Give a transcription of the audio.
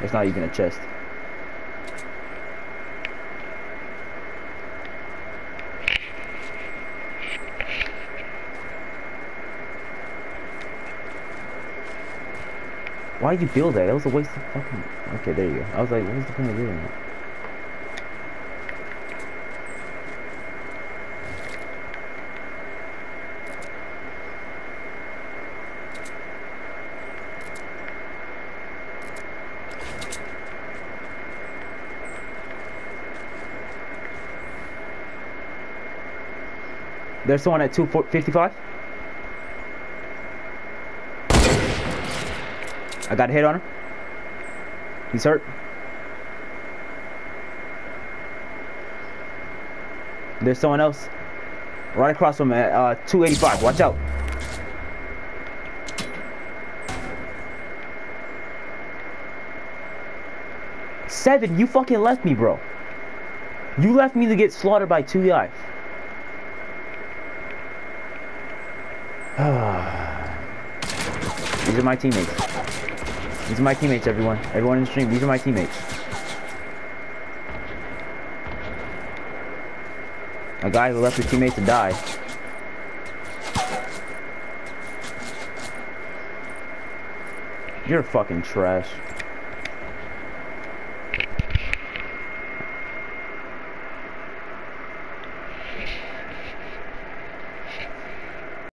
It's not even a chest. Why'd you build that? That was a waste of fucking... Okay, there you go. I was like, what was the point of doing that? There's someone at 255. I got a hit on him. He's hurt. There's someone else. Right across from at uh, 285. Watch out. Seven, you fucking left me, bro. You left me to get slaughtered by two guys. These are my teammates. These are my teammates, everyone. Everyone in the stream, these are my teammates. A guy who left his teammates to die. You're fucking trash.